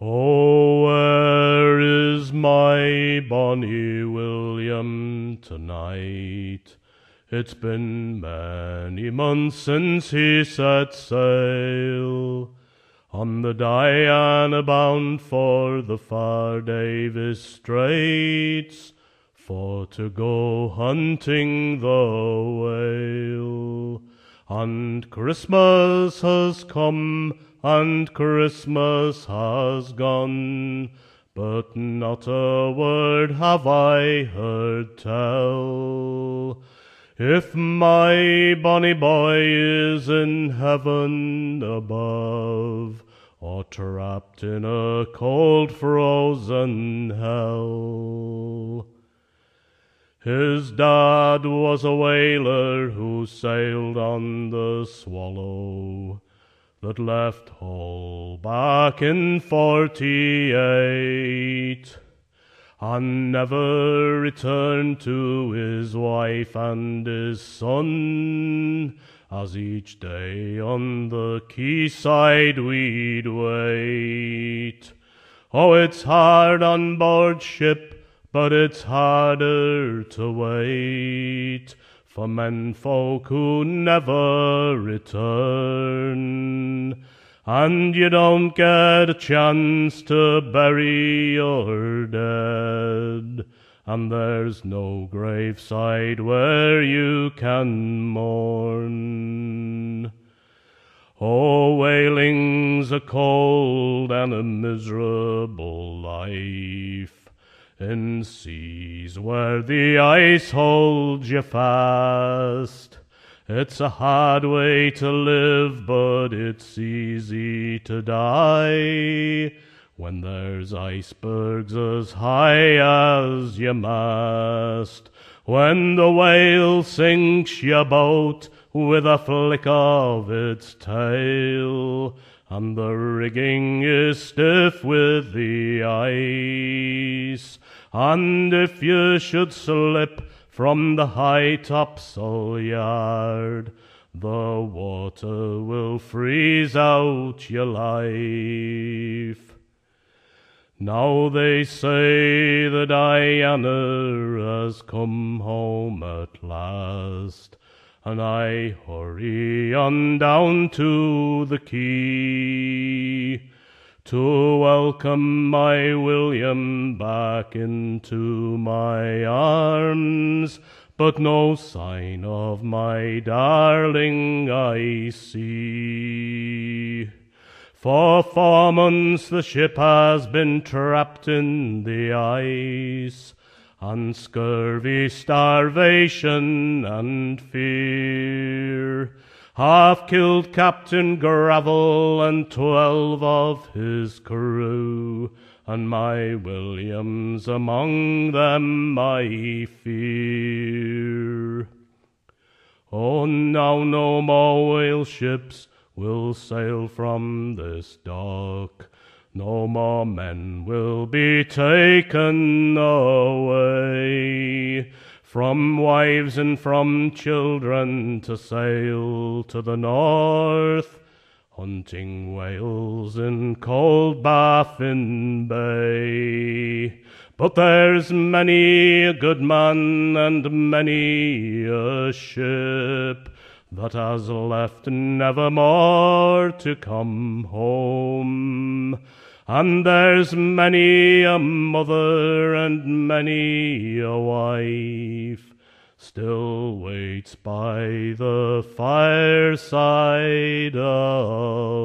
Oh, where is my bonny William tonight? It's been many months since he set sail on the Diana bound for the far Davis Straits for to go hunting the whale. And Christmas has come and Christmas has gone, but not a word have I heard tell. If my bonny boy is in heaven above, or trapped in a cold frozen hell. His dad was a whaler who sailed on the Swallow that left Hull back in forty eight and never returned to his wife and his son, as each day on the quayside we'd wait. Oh, it's hard on board ship, but it's harder to wait for men folk who never return. And you don't get a chance to bury your dead. And there's no graveside where you can mourn. Oh, whaling's a cold and a miserable life in seas where the ice holds you fast. It's a hard way to live, but it's easy to die when there's icebergs as high as your mast. When the whale sinks your boat with a flick of its tail, and the rigging is stiff with the. And if you should slip from the high topsail yard, the water will freeze out your life. Now they say the Diana has come home at last, and I hurry on down to the quay to welcome my William back into my arms, but no sign of my darling I see. For four months the ship has been trapped in the ice, and scurvy, starvation, and fear have killed Captain Gravill and twelve of his crew, and my Williams among them I fear. Oh, now no more whale ships will sail from this dock. No more men will be taken away from wives and from children to sail to the north, hunting whales in cold Baffin Bay. But there's many a good man and many a ship that has left never more to come home. And there's many a mother and many a wife still waits by the fireside alone.